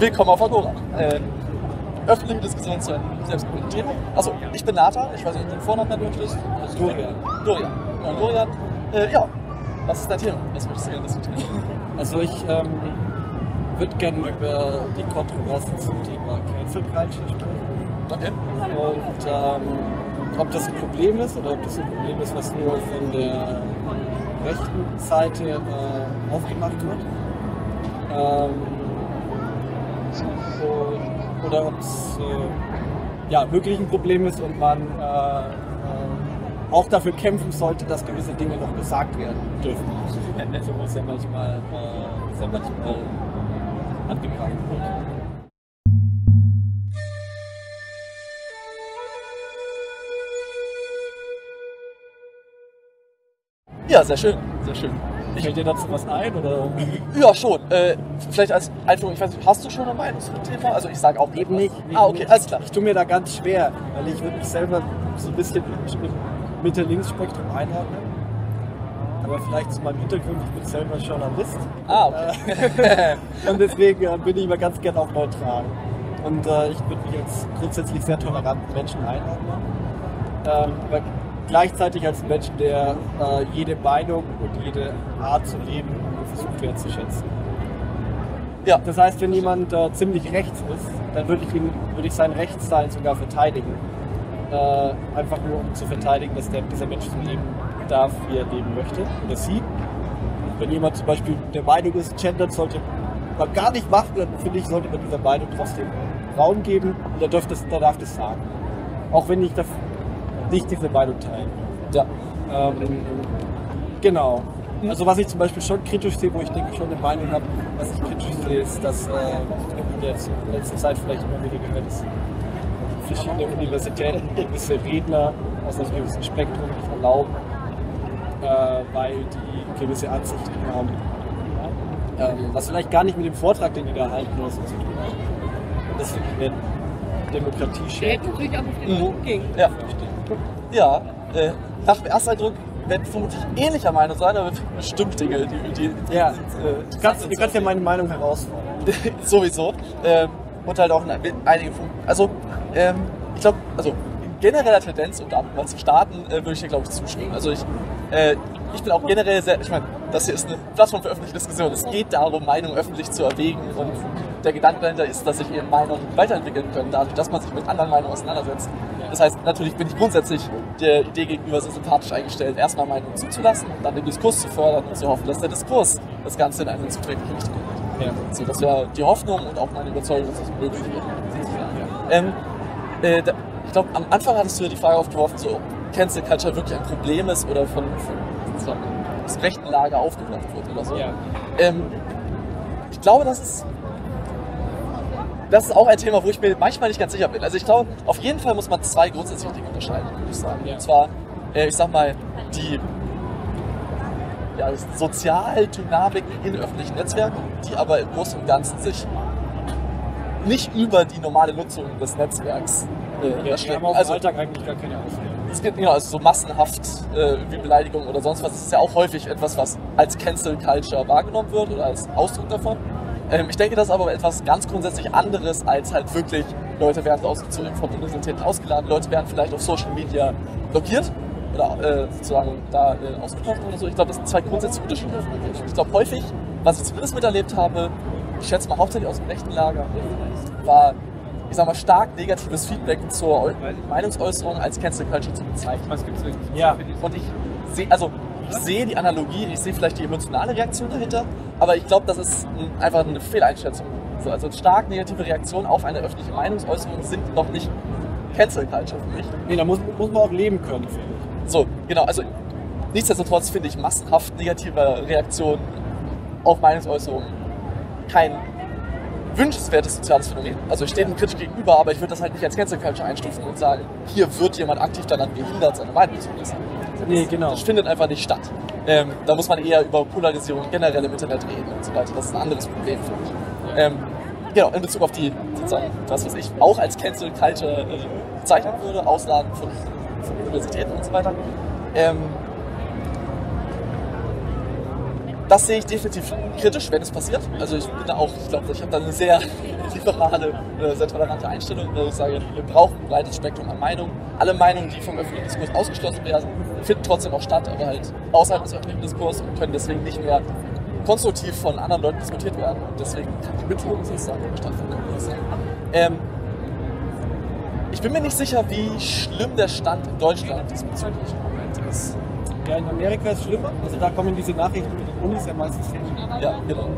willkommen auf Agora. Äh, öffentliche Diskussion zu einem selbstbestimmten Thema. Also, ich bin Nata, ich weiß nicht, ob du den Vornamen nennen möchtest. Dorian. Dorian. Ja, Dorian. Äh, ja, was ist dein Thema? Was möchtest du gerne diskutieren? Also ich ähm, würde gerne über die Kontroversen zum Thema Cancel Culture sprechen. Okay. Und ähm, ob das ein Problem ist oder ob das ein Problem ist, was nur von der rechten Seite äh, aufgemacht wird. Ähm, und, oder ob es äh, ja, wirklich ein Problem ist und man äh, äh, auch dafür kämpfen sollte, dass gewisse Dinge noch gesagt werden dürfen. So muss ja manchmal, äh, ist ja manchmal angegangen. Ja, sehr schön, sehr schön. Fällt dir dazu was ein? Oder? Ja, schon. Äh, vielleicht als Einführung, ich weiß nicht, hast du schon eine Meinung zum Thema? Also ich sage auch Eben nicht. Ah, okay, alles klar. Ich tue mir da ganz schwer, weil ich würde mich selber so ein bisschen im Mitte-Links-Spektrum einordnen. Aber vielleicht zu meinem Hintergrund, ich bin selber Journalist. Ah, okay. Und deswegen äh, bin ich immer ganz gern auch neutral. Und äh, ich würde mich als grundsätzlich sehr toleranten Menschen einordnen. Ähm, gleichzeitig als Menschen, der äh, jede Meinung und jede Art zu leben versucht wertzuschätzen. ja, Das heißt, wenn jemand äh, ziemlich rechts ist, dann würde ich, ihn, würde ich sein Rechtssein sogar verteidigen. Äh, einfach nur um zu verteidigen, dass der, dieser Mensch so leben darf, wie er leben möchte oder sie. Wenn jemand zum Beispiel der Meinung ist, gendern sollte man gar nicht machen, dann finde ich, sollte man dieser Meinung trotzdem Raum geben und er darf das, er darf das sagen. Auch wenn ich das, nicht diese Meinung teile. ja. Ähm, genau. Also was ich zum Beispiel schon kritisch sehe, wo ich denke schon eine Meinung habe, was ich kritisch sehe, ist, dass äh, in der in letzter Zeit vielleicht immer wieder gehört ist, verschiedene Universitäten gewisse Redner aus einem gewissen Spektrum nicht erlauben, äh, weil die gewisse Ansichten haben. Ähm, was vielleicht gar nicht mit dem Vortrag, den die da halten, oder so zu tun hat. Und das finde ich eine Demokratie Der schädigt. hätte natürlich auch auf den Punkt ging. Ja, ja äh, nach dem ersten Eindruck werden vermutlich ähnlicher Meinung sein, aber bestimmt Dinge, die, die, die Ja, sind, du kannst, du kannst ja meine Meinung herausfordern. sowieso. Ähm, und halt auch in einige Punkte. Also, ähm, ich glaube, also genereller Tendenz, um damit mal zu starten, äh, würde ich dir, glaube ich, zustimmen. Also ich, äh, ich bin auch generell sehr, ich meine, das hier ist eine Plattform für öffentliche Diskussion. Es geht darum, Meinungen öffentlich zu erwägen und der Gedanke dahinter ist, dass sich eben Meinungen weiterentwickeln können, dadurch, dass man sich mit anderen Meinungen auseinandersetzt. Das heißt, natürlich bin ich grundsätzlich der Idee gegenüber sehr sympathisch eingestellt, erstmal Meinungen zuzulassen und dann den Diskurs zu fördern und zu hoffen, dass der Diskurs das Ganze in eine zuträgliche Richtung geht. Ja. So, das wäre die Hoffnung und auch meine Überzeugung, dass das möglich wäre. Ähm, äh, da, ich glaube, am Anfang hattest du ja die Frage aufgeworfen, so, ob Cancel Culture wirklich ein Problem ist oder von, von so, aus rechten Lager aufgebracht wird oder so. Ja. Ähm, ich glaube, das ist, das ist auch ein Thema, wo ich mir manchmal nicht ganz sicher bin. Also ich glaube, auf jeden Fall muss man zwei grundsätzliche Dinge unterscheiden, würde ich sagen. Und zwar, äh, ich sag mal, die ja, Sozialdynamiken in öffentlichen Netzwerken, die aber im Großen und Ganzen sich nicht über die normale Nutzung des Netzwerks äh, Ja, erstrecken. Also, Alltag eigentlich gar keine Auswirkungen. es gibt genau, also so massenhaft äh, wie Beleidigung oder sonst was. Das ist ja auch häufig etwas, was als Cancel Culture wahrgenommen wird oder als Ausdruck davon. Ähm, ich denke, das ist aber etwas ganz grundsätzlich anderes als halt wirklich Leute werden ausgezogen von Universitäten ausgeladen, Leute werden vielleicht auf Social Media blockiert oder äh, sozusagen da äh, ausgeschlossen oder so. Ich glaube, das sind zwei grundsätzliche Unterschiede. Ich glaube häufig, was ich zumindest miterlebt habe, ich schätze mal hauptsächlich aus dem rechten Lager, war, ich sag mal, stark negatives Feedback zur Meinungsäußerung als Cancel Culture zu bezeichnen. Was gibt's wirklich? Ja. Und ich sehe, also sehe die Analogie, ich sehe vielleicht die emotionale Reaktion dahinter, aber ich glaube, das ist ein, einfach eine Fehleinschätzung. So, also stark negative Reaktionen auf eine öffentliche Meinungsäußerung sind noch nicht Cancel Culture für mich. Nee, da muss, muss man auch leben können, finde ich. So, genau, also nichtsdestotrotz finde ich massenhaft negative Reaktionen auf Meinungsäußerungen kein wünschenswertes soziales Phänomen. Also ich stehe dem kritisch gegenüber, aber ich würde das halt nicht als Cancel Culture einstufen und sagen, hier wird jemand aktiv daran gehindert, seine Meinung zu äußern. Nee, genau. Das findet einfach nicht statt. Ähm, da muss man eher über Polarisierung generell im Internet reden und so weiter. Das ist ein anderes Problem für mich. Ähm, genau, in Bezug auf die, sozusagen, das, was ich auch als Cancel Culture äh, bezeichnen würde, Ausladen von, von Universitäten und so weiter. Ähm, das sehe ich definitiv kritisch, wenn es passiert. Also ich bin da auch, ich glaube, ich habe da eine sehr liberale, äh, sehr tolerante Einstellung, wo ich sage, wir brauchen ein breites Spektrum an Meinungen. Alle Meinungen, die vom öffentlichen Diskurs ausgeschlossen werden, finden trotzdem auch statt, aber halt außerhalb des öffentlichen Diskurses und können deswegen nicht mehr konstruktiv von anderen Leuten diskutiert werden. Und deswegen kann die Mitwirkung sozusagen stattfinden. Ähm, ich bin mir nicht sicher, wie schlimm der Stand in Deutschland diesbezüglich im Moment ist. Ja, in Amerika ist es schlimmer. Also da kommen diese Nachrichten mit Unis ja meistens hin. Ja, genau.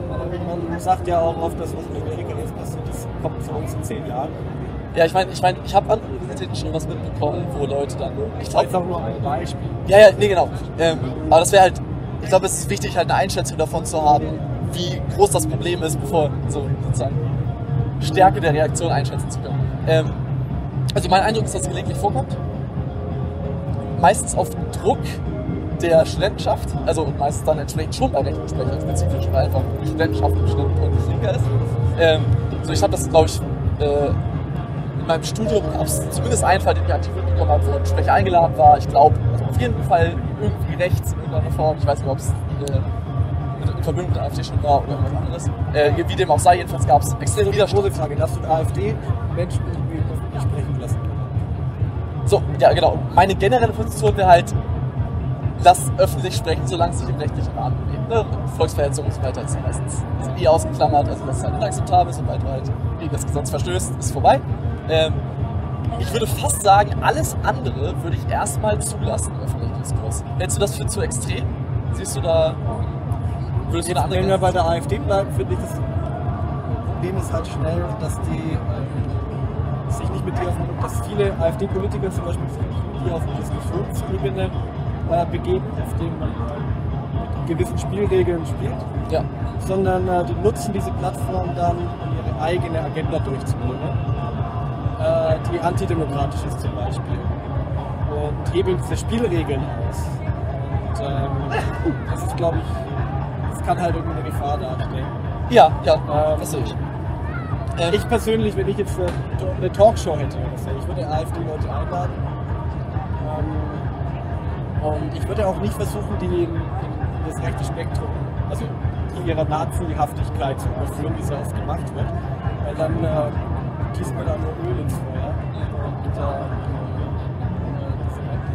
Man sagt ja auch oft, dass was in Amerika jetzt passiert, das kommt zu uns in zehn Jahren. Ja, ich meine, ich, mein, ich habe an Universitäten schon was mitbekommen, wo Leute dann. Ich glaube, jetzt auch nur ein Beispiel. Ja, ja, nee, genau. Ähm, aber das wäre halt, ich glaube, es ist wichtig, halt eine Einschätzung davon zu haben, wie groß das Problem ist, bevor so sozusagen Stärke der Reaktion einschätzen zu können. Ähm, also mein Eindruck ist, dass es gelegentlich vorkommt. Meistens auf Druck der Studentenschaft, also und meistens dann entsprechend schon bei Rechtensprechern spezifisch, weil einfach die Studentenschaft im Studentenpunkt flinker ist. Ähm, so ich habe das, glaube ich, äh, in meinem Studium gab es zumindest einen Fall, den ich aktiv mitbekommen habe, wo ein Sprecher eingeladen war. Ich glaube, also auf jeden Fall irgendwie rechts in irgendeiner Form. Ich weiß nicht, ob es äh, mit- in Verbindung mit der AfD schon war oder irgendwas anderes. Äh, wie dem auch sei, jedenfalls gab es extrem Widerstand. Frage. Darfst du AfD Menschen irgendwie sprechen lassen? So, ja genau. Meine generelle Position wäre halt, lass öffentlich sprechen, solange es sich im rechtlichen Rahmen bewegt. Ne? Volksverhetzung und so weiter ist meistens sind eh ausgeklammert, also das ist halt inakzeptabel, sobald du halt gegen das Gesetz verstößt, ist vorbei. Ähm, ich würde fast sagen, alles andere würde ich erstmal zulassen im öffentlichen Diskurs. Hältst du das für zu extrem? Siehst du da, würdest du eine andere Wenn wir bei der AfD bleiben, finde ich, das Problem ist halt schnell, dass die ähm, sich nicht mit dir auf, dass viele AfD-Politiker zum Beispiel dir auf Diskussionsebene äh, begeben, auf dem man mit gewissen Spielregeln spielt, Ja, sondern äh, die nutzen diese Plattform dann, um ihre eigene Agenda durchzubringen, äh, die antidemokratisch ist zum Beispiel. Und hebeln diese Spielregeln aus. Und ähm, das ist, glaube ich, das kann halt irgendwie eine Gefahr darstellen. ja, ja, Ähm, das sehe ich. Ähm, Ich persönlich, wenn ich jetzt eine, eine Talkshow hätte, oder so, ich würde AfD-Leute einladen. Ähm, und ich würde auch nicht versuchen, die in, das rechte Spektrum, also in ihrer Nazi-Haftigkeit zu überführen, wie es ja oft gemacht wird. Weil dann äh, gießt man da nur Öl ins Feuer. Und äh,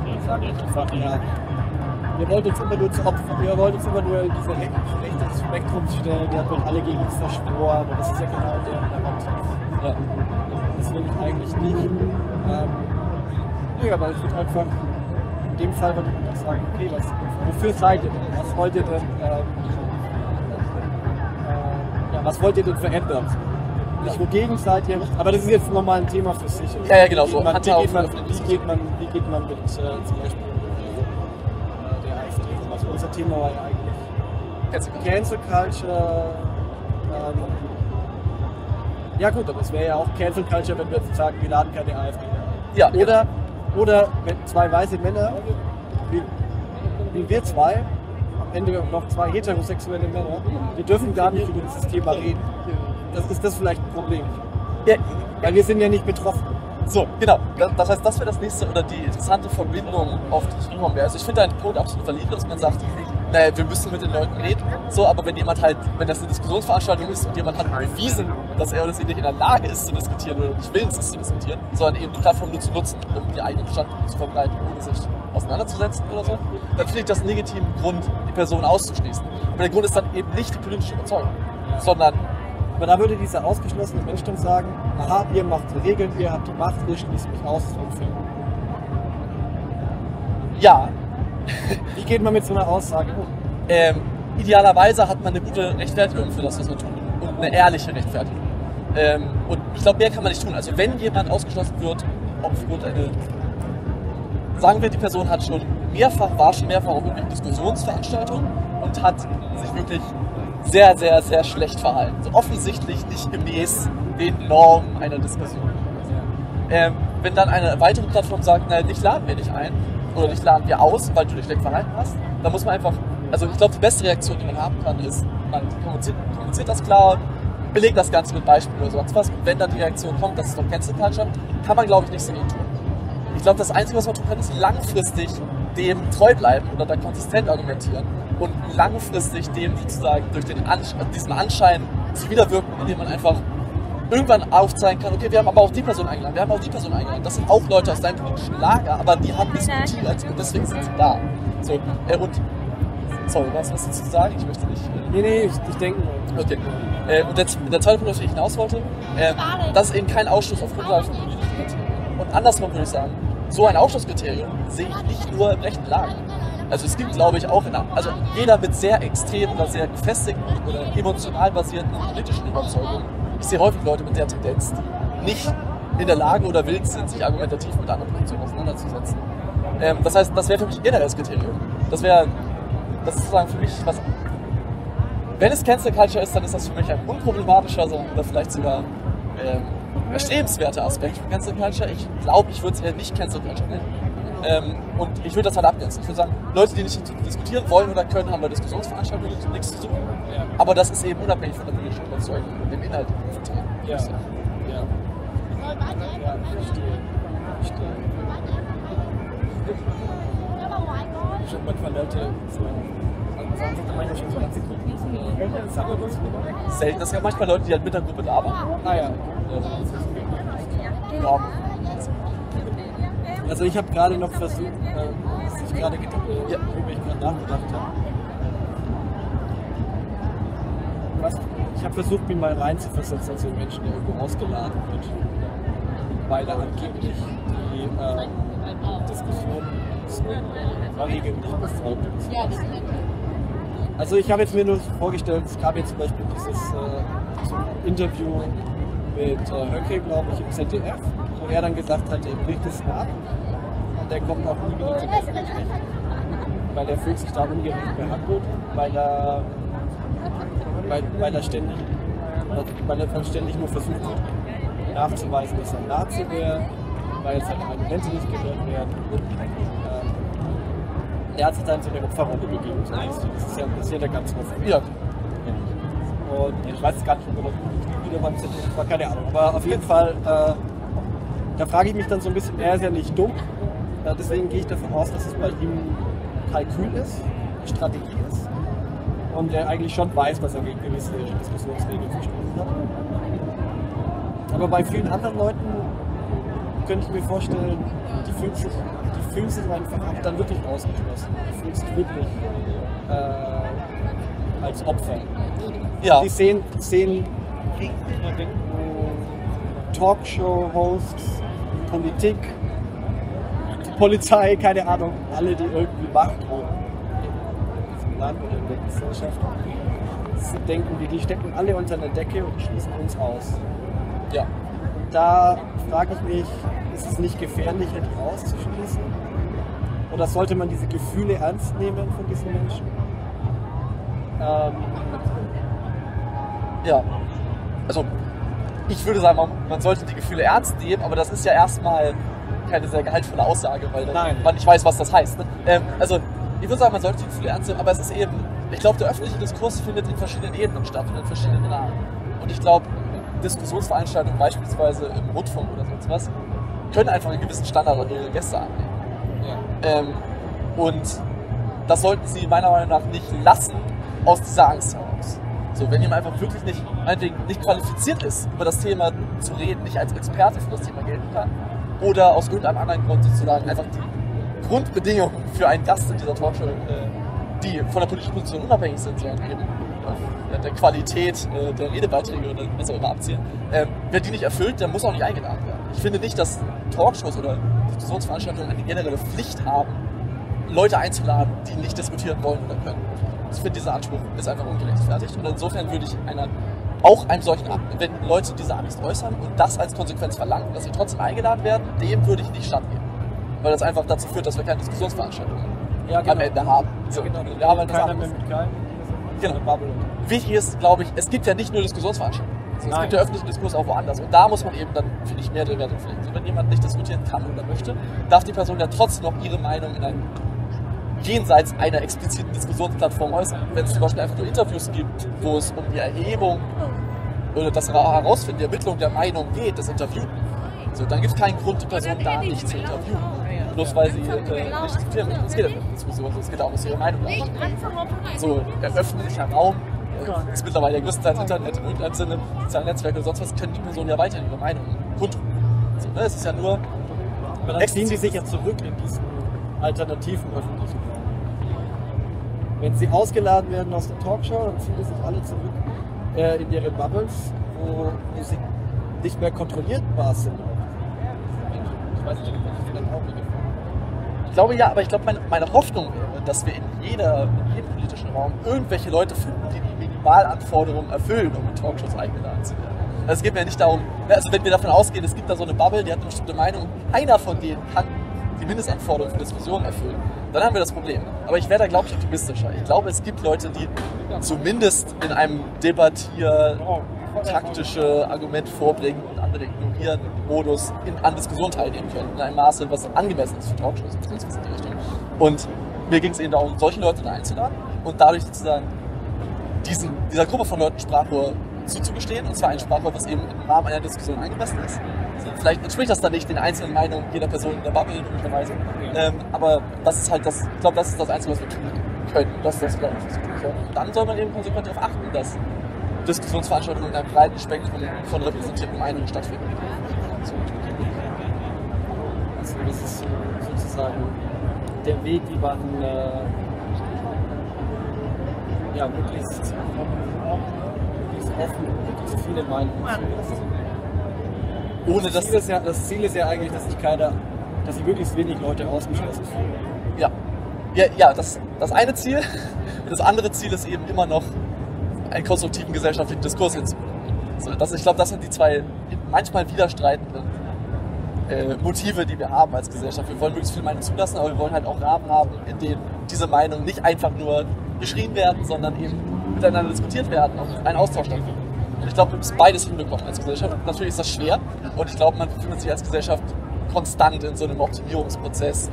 die sagen einfach, ja, ihr wollt uns immer nur zu Opfern, ihr wollt uns immer nur in diese rechte, Spektrum stellen, der wird alle gegen uns verschworen. Und das ist ja genau der Narrativ. ja. Das will ich eigentlich nicht. Ähm, nee, aber ich würde einfach, in dem Fall würde ich einfach sagen, okay, was, wofür seid ihr denn? Was wollt ihr denn, ähm, äh, ja, was wollt ihr denn verändern? Nicht wogegen seid ihr, aber das ist jetzt nochmal ein Thema für sich. Ja, ja, genau, Wie so geht man, wie, Handhaben geht man, öffentlich wie, geht man, wie geht man mit äh, zum Beispiel äh, der AfD? Also unser Thema war ja eigentlich Cancel Culture. Ähm, ja gut, aber es wäre ja auch Cancel Culture, wenn wir jetzt sagen, wir laden keine AfD mehr. Ja, Oder, oder wenn zwei weiße Männer, wie, wie wir zwei, am Ende noch zwei heterosexuelle Männer, wir dürfen gar nicht über dieses Thema reden. Das ist das vielleicht ein Problem. Ja, Weil wir sind ja nicht betroffen. So, genau. Das, heißt, das wäre das nächste oder die interessante Verbindung, auf die ich hinkommen wäre. Also ich finde deinen Punkt absolut valide, dass man sagt, naja, wir müssen mit den Leuten reden. So, aber wenn jemand halt, wenn das eine Diskussionsveranstaltung ist und jemand hat bewiesen, dass er oder sie nicht in der Lage ist zu diskutieren oder nicht willens ist zu diskutieren, sondern eben die Plattform nur zu nutzen, um die eigenen Standpunkte zu verbreiten, ohne sich auseinanderzusetzen oder so, dann finde ich das einen legitimen Grund, die Person auszuschließen. Aber der Grund ist dann eben nicht die politische Überzeugung, sondern Aber da würde dieser ausgeschlossene Mensch dann sagen, aha, ihr macht die Regeln, ihr habt die Macht, ihr schließt mich aus, das ja, Wie geht man mit so einer Aussage um? ähm, idealerweise hat man eine gute Rechtfertigung für das, was man tut. Und eine ehrliche Rechtfertigung. Ähm, und ich glaube, mehr kann man nicht tun. Also wenn jemand ausgeschlossen wird, aufgrund einer, sagen wir, die Person hat schon mehrfach, war schon mehrfach auf irgendwelchen Diskussionsveranstaltungen und hat sich wirklich sehr, sehr, sehr schlecht verhalten. Also offensichtlich nicht gemäß den Normen einer Diskussion. Ähm, wenn dann eine weitere Plattform sagt, na, dich laden wir nicht ein oder dich laden wir aus, weil du dich schlecht verhalten hast, dann muss man einfach, also ich glaube, die beste Reaktion, die man haben kann, ist, man kommuniziert, kommuniziert das klar, belegt das Ganze mit Beispielen oder sonst was. Und wenn dann die Reaktion kommt, das ist doch Cancel Culture, kann man, glaube ich, nichts dagegen tun. Ich glaube, das Einzige, was man tun kann, ist langfristig dem treu bleiben oder da konsistent argumentieren und langfristig dem sozusagen durch den Ansch diesen Anschein zu widerwirken, indem man einfach irgendwann aufzeigen kann, okay, wir haben aber auch die Person eingeladen, wir haben auch die Person eingeladen. Das sind auch Leute aus deinem politischen Lager, aber die haben diskutiert und deswegen sind sie da. So, äh, und sorry, was hast du zu sagen? Ich möchte nicht. Äh, Nee, nee, ich, ich denke nur. Okay. Äh, und der, der zweite Punkt, auf den ich hinaus wollte, äh, das ist eben kein Ausschluss auf Grundlage von Identität. Und andersrum würde ich sagen, so ein Ausschlusskriterium sehe ich nicht nur im rechten Lager. Also es gibt, glaube ich, auch in, also jeder mit sehr extrem oder sehr gefestigten oder emotional basierten politischen Überzeugungen. Ich sehe häufig Leute mit der Tendenz, die nicht in der Lage oder willens sind, sich argumentativ mit anderen Positionen auseinanderzusetzen. Ähm, das heißt, das wäre für mich ein generelles Kriterium. Das wäre, das ist sozusagen für mich was wenn es Cancel Culture ist, dann ist das für mich ein unproblematischer oder vielleicht sogar ähm, erstrebenswerter Aspekt von Cancel Culture. Ich glaube, ich würde es eher nicht Cancel Culture nennen. Ähm, und ich würde das halt abgrenzen. Ich würde sagen, Leute, die nicht diskutieren wollen oder können, haben bei Diskussionsveranstaltungen nichts zu tun. Ja. Aber das ist eben unabhängig von der politischen Überzeugung und dem Inhalt vertreten. Ja. Ja. Ja, verstehe. Verstehe. Ich habe manchmal Leute so Selten. Es gab manchmal Leute, die halt mit der Gruppe da waren. Ah ja. Ja. Also ich habe gerade noch versucht, äh, was ich gerade gedacht Ja. worüber ich gerade nachgedacht habe. Was, ich habe versucht, mich mal reinzuversetzen als so ein Menschen, der irgendwo ausgeladen wird, weil er angeblich die äh, Diskussionsregeln nicht befolgt. Also ich habe jetzt mir nur vorgestellt, es gab jetzt zum Beispiel dieses äh, Interview mit äh, Höcke, glaube ich, im ZDF, wo er dann gesagt hat, er bricht es ab und der kommt auch nie wieder Öffentlichen. Weil er fühlt sich da ungerecht behandelt, weil er, weil, weil er ständig, weil er ständig nur versucht wird, nachzuweisen, dass er Nazi wäre, weil seine Argumente nicht gehört werden. Ähm, er hat sich dann so eine Opferrolle die. Das ist ja, passiert ja ganz oft. Ja. Und ich weiß gar nicht, ob das wieder beim ZDF war, keine Ahnung. Aber auf jeden Fall, äh, da frage ich mich dann so ein bisschen, er ist ja nicht dumm. Äh, deswegen gehe ich davon aus, dass es bei ihm Kalkül ist, Strategie ist. Und er eigentlich schon weiß, dass er gegen gewisse Diskussionsregeln verstoßen hat. Aber bei vielen anderen Leuten könnte ich mir vorstellen, die fühlen sich, die fühlen sich einfach dann wirklich ausgeschlossen. Die fühlen sich wirklich äh, als Opfer. Ja. Die sehen, sehen Talkshow-Hosts, Politik, die Polizei, keine Ahnung, alle, die irgendwie Macht diesem Land oder in der Gesellschaft, denken, die, die stecken alle unter einer Decke und schließen uns aus. Ja. Da frage ich mich, ist es nicht gefährlicher, die auszuschließen? Oder sollte man diese Gefühle ernst nehmen von diesen Menschen? Ähm, Ja. Also, ich würde sagen, man, sollte die Gefühle ernst nehmen, aber das ist ja erstmal keine sehr gehaltvolle Aussage, weil Nein. man nicht weiß, was das heißt. Ne? Ähm, also, ich würde sagen, man sollte die Gefühle ernst nehmen, aber es ist eben, ich glaube, der öffentliche Diskurs findet in verschiedenen Ebenen statt und in verschiedenen Rahmen. Und ich glaube, Diskussionsveranstaltungen, beispielsweise im Rundfunk oder sonst was, können einfach einen gewissen Standard an ihre Gäste annehmen. Ähm, und das sollten sie meiner Meinung nach nicht lassen aus dieser Angst heraus. So, wenn jemand einfach wirklich nicht, nicht qualifiziert ist, über das Thema zu reden, nicht als Experte für das Thema gelten kann, oder aus irgendeinem anderen Grund sozusagen einfach die Grundbedingungen für einen Gast in dieser Talkshow, äh, die von der politischen Position unabhängig sind, sondern eben auf der Qualität äh, der Redebeiträge oder was auch immer abzielen, ähm, wer die nicht erfüllt, der muss auch nicht eingeladen werden. Ich finde nicht, dass Talkshows oder Diskussionsveranstaltungen eine generelle Pflicht haben, Leute einzuladen, die nicht diskutieren wollen oder können. Ich finde, dieser Anspruch ist einfach ungerechtfertigt. Und insofern würde ich einer, auch einem solchen, wenn Leute diese Angst äußern und das als Konsequenz verlangen, dass sie trotzdem eingeladen werden, dem würde ich nicht stattgeben. Weil das einfach dazu führt, dass wir keine Diskussionsveranstaltungen Ja, genau. am Ende haben. So, genau. Wir haben halt Keiner mit keinem. Genau. Wichtig ist, glaube ich, es gibt ja nicht nur Diskussionsveranstaltungen. Es Nein. gibt ja öffentlichen Diskurs auch woanders. Und da muss man eben dann, finde ich, mehr den Wert pflegen. So, wenn jemand nicht diskutieren kann oder möchte, darf die Person ja trotzdem noch ihre Meinung in einem jenseits einer expliziten Diskussionsplattform äußern. Wenn es zum Beispiel einfach nur Interviews gibt, wo es um die Erhebung oder das Herausfinden der Ermittlung der Meinung geht, das Interview, so, dann gibt es keinen Grund, die Person da nicht zu interviewen. bloß weil sie äh, nicht diskutieren. Es geht ja nicht um Diskussion, es geht auch um ihre Meinung. So, der öffentliche Raum äh, ist mittlerweile der größte Teil Internet in irgendeinem Sinne, soziale Netzwerke oder sonst was, können die Personen ja weiterhin ihre Meinung kundtun. So, ne? Es ist ja nur Aber dann ziehen die sich ja zurück in diesen alternativen öffentlichen Raum. Wenn sie ausgeladen werden aus der Talkshow, dann ziehen die sich alle zurück äh, in ihre Bubbles, wo, wo sie nicht mehr kontrollierbar sind. Ich weiß nicht, vielleicht auch nicht Ich glaube ja, aber ich glaube, meine, meine Hoffnung wäre, dass wir in, jeder, in jedem politischen Raum irgendwelche Leute finden, die die Minimalanforderungen erfüllen, um in Talkshows eingeladen zu werden. Also es geht mir nicht darum, ne, also wenn wir davon ausgehen, es gibt da so eine Bubble, die hat eine bestimmte Meinung, einer von denen kann die Mindestanforderungen für Diskussionen erfüllen, dann haben wir das Problem. Aber ich wäre da, glaube ich, optimistischer. Ich glaube, es gibt Leute, die zumindest in einem Debattier taktische Argumente vorbringen und andere ignorieren Modus in, an Diskussionen teilnehmen können, in einem Maße, was angemessen ist für Talkshows und was in die Richtung. Und mir ging es eben darum, solche Leute da einzuladen und dadurch sozusagen diesen, dieser Gruppe von Leuten Sprachrohr zuzugestehen, und zwar ein Sprachrohr, was eben im Rahmen einer Diskussion angemessen ist. Also vielleicht entspricht das dann nicht den einzelnen Meinungen jeder Person in der Bubble, möglicherweise. Ähm, aber das ist halt das, ich glaube, das ist das Einzige, was wir tun können. Das ist das, glaube ich, was wir tun können. Und dann soll man eben konsequent darauf achten, dass Diskussionsveranstaltungen in einem breiten Spektrum von repräsentierten Meinungen stattfinden. So. Also das ist so, sozusagen der Weg, wie man äh, ja, möglichst, möglichst offen und möglichst viele Meinungen zulässt. Ohne Das Ziel, ist ja, das Ziel ist ja eigentlich, dass sich keiner, dass sich möglichst wenig Leute ausgeschlossen fühlen. Ja, ja, ja das, das eine Ziel. Das andere Ziel ist eben immer noch, einen konstruktiven gesellschaftlichen Diskurs hinzubekommen. So, das, ich glaube, das sind die zwei manchmal widerstreitenden äh, Motive, die wir haben als Gesellschaft. Wir wollen möglichst viele Meinungen zulassen, aber wir wollen halt auch Rahmen haben, in denen diese Meinungen nicht einfach nur geschrien werden, sondern eben miteinander diskutiert werden und ein Austausch stattfindet. Und ich glaube, wir müssen beides hinbekommen als Gesellschaft. Natürlich ist das schwer und ich glaube, man befindet sich als Gesellschaft konstant in so einem Optimierungsprozess.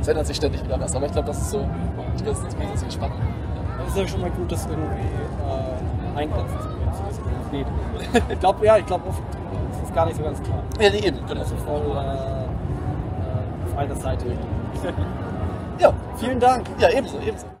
Es ändert sich ständig wieder was, aber ich glaube, das ist so die ganz grundsätzliche Spannung. Das ist ja schon mal gut, dass irgendwie äh, eingrenzen zu diesem Konflikt. Ich glaube, ja, ich glaube, oft ist das gar nicht so ganz klar. Ja, nee, eben, genau. Also voll äh, äh, auf einer Seite. Ja, Vielen Dank. ja, ebenso, ebenso.